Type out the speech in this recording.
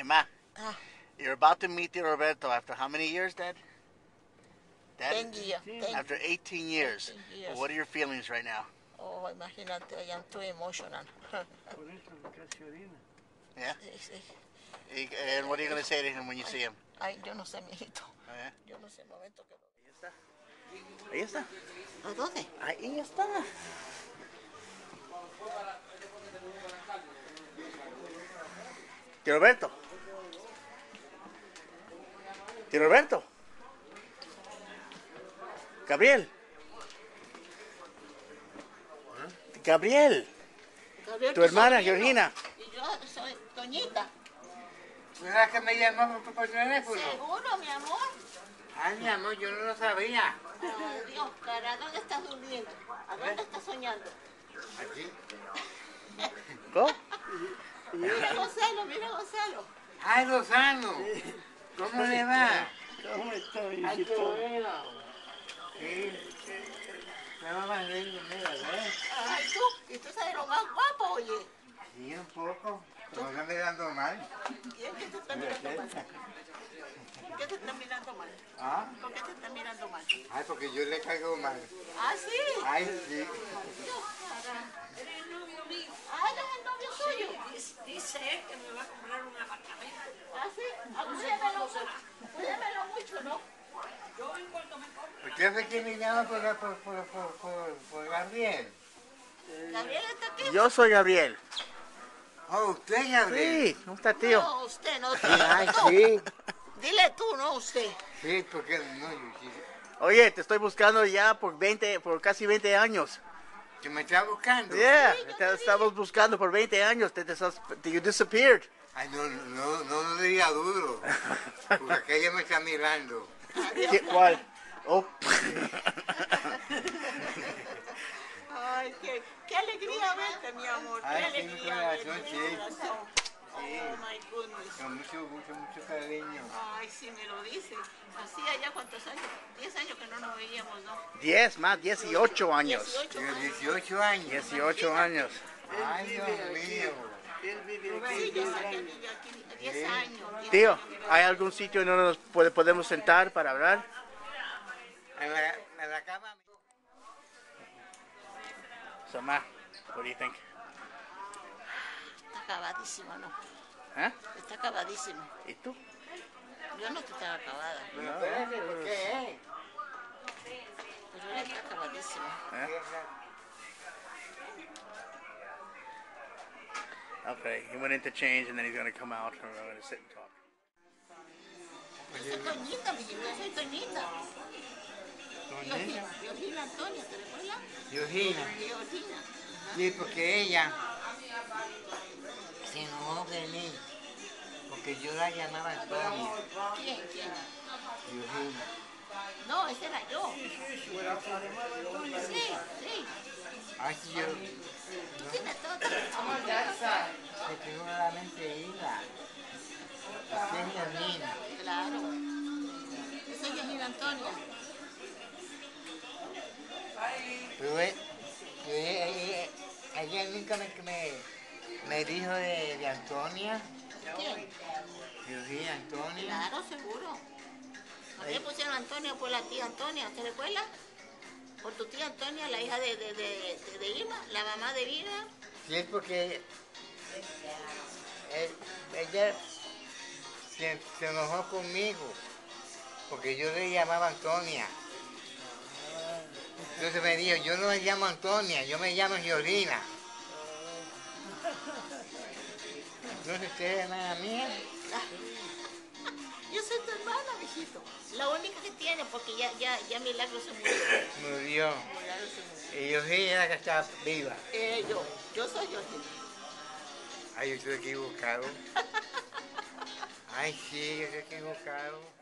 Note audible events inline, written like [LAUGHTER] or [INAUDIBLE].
Emma, Ah, you're about to meet Tio Roberto after how many years, Dad? Dad? 10 years. After 18 years. 18 years. What are your feelings right now? Oh, imagínate, I am too emotional. [LAUGHS] Por eso casi orina. Yeah? Sí, sí. Y- And what are you going to say to him when you see him? Ay, yo no sé, mijito. Oh, yeah? Yo no sé el momento que lo... Ahí está. ¿A dónde? Ahí está. Tio Roberto. Tio Roberto. Gabriel. Gabriel. Gabriel, Tu ¿tú hermana? Georgina. Y yo soy Toñita. ¿Verdad que me llamó por, teléfono? ¿Seguro, mi amor? Ay, mi amor, yo no lo sabía. Adiós, cara, ¿dónde estás durmiendo? ¿A dónde estás soñando? Aquí. Go. Mira Gonzalo, mira Gonzalo. Ay, Lozano. ¿Cómo le va? ¿Cómo está, viejito? Me va más lindo, mira, ¿ves? Ay, tú, y tú sabes lo más guapo, oye. Sí, un poco. No me mirando mal. ¿Quién que te está mirando mal? ¿Por qué te está mirando mal? ¿Ah? ¿Por qué te está mirando mal? Ay, porque yo le caigo mal. Ah, sí. Ay, sí. Eres el novio mío. Ah, eres el novio suyo. Dice él que me va a comprar un apartamento. Ah, sí. Ah, cuídamelo, cuídamelo mucho, ¿no? Yo en cuanto me compre, ¿Usted fue quien me llama por, por, por, por, por, por Gabriel? Gabriel está aquí. Yo soy Gabriel. Oh, usted, Gabriel. Sí, ¿cómo está, tío? No, usted no. Ay, no. sí. Dile tú, no usted. Sí, porque no, yo, sí. Oye, te estoy buscando ya por 20, por casi 20 años. que me está buscando. Yeah, te estamos buscando por 20 años. Te, te, you disappeared. Ay, no, no, no, no diría duro. Porque aquella me está mirando. ¿Qué- ¿Cuál? Oh. Ay, qué, qué alegría verte, mi amor. Qué Ay, alegría corazón, verte, sí. mi corazón. Sí. Oh, my goodness. Con mucho, mucho, mucho cariño. Ay, sí, me lo dice. Hacía ya cuántos años, 10 años que no nos veíamos, ¿no? 10 más, 18 años. 18 Tiene años. 18 años. 18 años. Ay, Dios mío. Él vive Sí, yo sé que vive aquí 10 años. 10 Tío, ¿hay algún sitio donde nos podemos sentar para hablar? En la, la cama. So, Ma, what do you think? Está acabadísima, ¿no? ¿Eh? Está acabadísima. ¿Y tú? Yo no estoy tan acabada, Pero espérate, ¿por qué? pero está acabadísima. ¿Eh? Okay, he went in to change and then he's going to come out and we're going to sit and talk. Yo soy Toñita, mi yo soy Toñita. Georgina, Georgina Antonia, ¿te recuerdas? Georgina. Georgina. Sí, porque ella se enojó de mí. Porque yo la llamaba Antonia. ¿Quién? ¿Quién? Georgina. No, ese era yo. Sí, sí. Sí, yo. Tú tienes todo. Se quedó la mente ida. Esa es Georgina. Claro. Esa es Georgina Antonia. Nunca me, me, me dijo de, de Antonia. ¿Quién? Georgina Antonia. Claro, seguro. ¿Por qué pusieron Antonia por la tía Antonia? ¿Te recuerda? Por tu tía Antonia, la hija de, de, de, Irma, la mamá de Irma. Sí, es porque ella se, se enojó conmigo, porque yo le llamaba Antonia. Entonces me dijo, yo no me llamo Antonia, yo me llamo Georgina. Entonces usted es hermana mía. Yo soy tu hermana, mijito. La única que tiene, porque ya, ya, ya Milagro se murió. Murió. Milagro se murió. Y Georgina era la que estaba viva. Eh, yo, yo soy Georgina. Ay, yo estoy equivocado. [LAUGHS] Ay, sí, yo estoy equivocado.